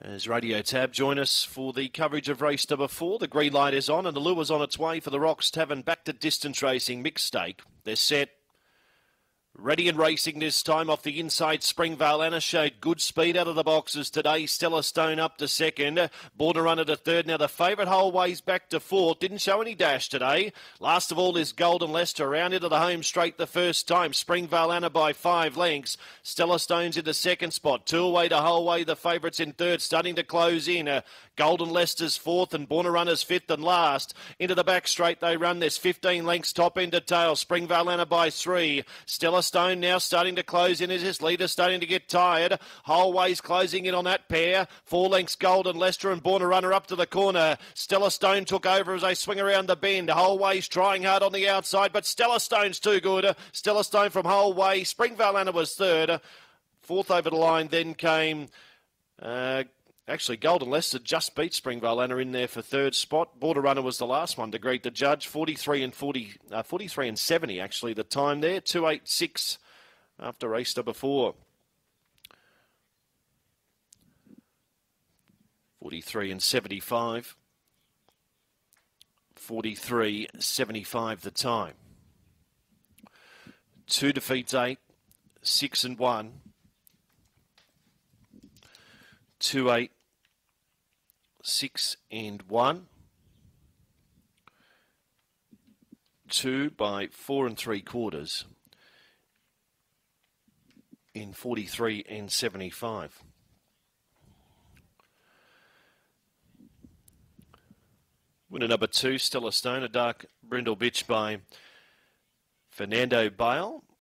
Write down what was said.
As Radio Tab join us for the coverage of race number four. The green light is on and the lure's on its way for the Rocks Tavern back to distance racing mixed stake. They're set. Ready and racing this time off the inside. Springvale Anna showed good speed out of the boxes today. Stella Stone up to second. Border runner to third. Now the favourite whole ways back to fourth. Didn't show any dash today. Last of all is Golden Lester round into the home straight the first time. Springvale Anna by five lengths. Stella Stone's in the second spot. Two away to whole way. The favourites in third starting to close in. Golden Leicester's fourth and Border Runner's fifth and last. Into the back straight they run. There's 15 lengths top end to tail. Springvale Anna by three. Stella Stone now starting to close in as his leader starting to get tired. Holways closing in on that pair. Four lengths Golden Leicester and Border Runner up to the corner. Stella Stone took over as they swing around the bend. Holways trying hard on the outside, but Stella Stone's too good. Stella Stone from Holway. Springvale Anna was third. Fourth over the line then came. Uh, Actually, Golden Leicester just beat Springvale Anna in there for third spot. Border Runner was the last one to greet the judge. 43 and 40, uh, 43 and 70 actually the time there. 286 after number four. 43 and 75. 43 75 the time. Two defeats, eight, six and one. Two, eight, six and one. Two by four and three quarters in 43 and 75. Winner number two, Stella Stone, a dark brindle bitch by Fernando Bale.